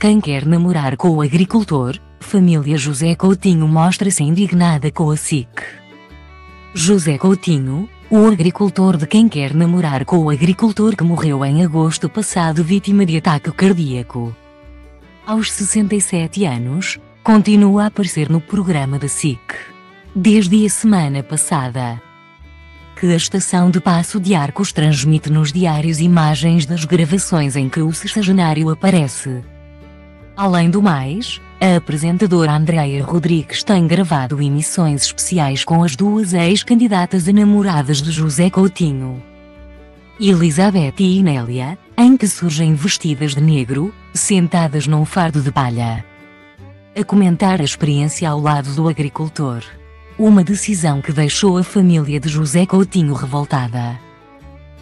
Quem quer namorar com o agricultor, família José Coutinho mostra-se indignada com a SIC. José Coutinho, o agricultor de quem quer namorar com o agricultor que morreu em agosto passado vítima de ataque cardíaco. Aos 67 anos, continua a aparecer no programa da SIC. Desde a semana passada que a estação de Passo de Arcos transmite nos diários imagens das gravações em que o sexagenário aparece. Além do mais, a apresentadora Andréia Rodrigues tem gravado emissões especiais com as duas ex-candidatas a namoradas de José Coutinho. Elizabeth e Inélia, em que surgem vestidas de negro, sentadas num fardo de palha. A comentar a experiência ao lado do agricultor. Uma decisão que deixou a família de José Coutinho revoltada.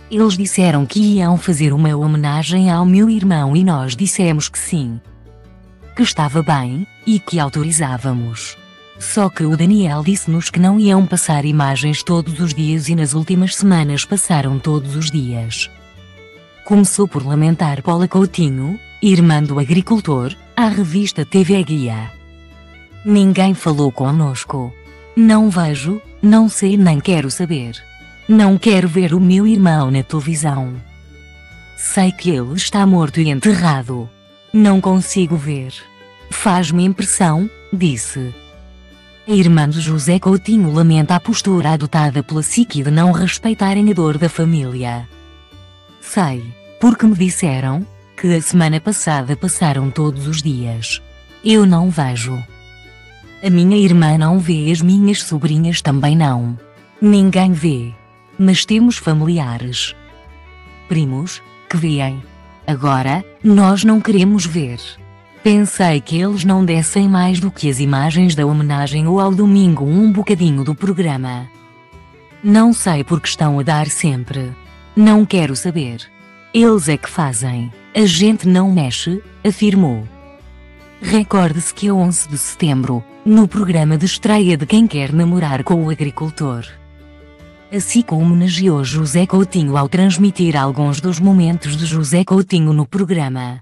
Eles disseram que iam fazer uma homenagem ao meu irmão e nós dissemos que sim. Que estava bem, e que autorizávamos. Só que o Daniel disse-nos que não iam passar imagens todos os dias e nas últimas semanas passaram todos os dias. Começou por lamentar Paula Coutinho, irmã do agricultor, à revista TV Guia. Ninguém falou conosco. Não vejo, não sei nem quero saber. Não quero ver o meu irmão na televisão. Sei que ele está morto e enterrado. Não consigo ver. Faz-me impressão, disse. A irmã de José Coutinho lamenta a postura adotada pela SIC de não respeitarem a dor da família. Sei, porque me disseram que a semana passada passaram todos os dias. Eu não vejo. A minha irmã não vê, as minhas sobrinhas também não. Ninguém vê. Mas temos familiares. Primos, que veem. Agora, nós não queremos ver. Pensei que eles não dessem mais do que as imagens da homenagem ou ao domingo um bocadinho do programa. Não sei porque estão a dar sempre. Não quero saber. Eles é que fazem. A gente não mexe, afirmou. Recorde-se que a 11 de setembro, no programa de estreia de Quem Quer Namorar com o Agricultor, a SICO homenageou José Coutinho ao transmitir alguns dos momentos de José Coutinho no programa.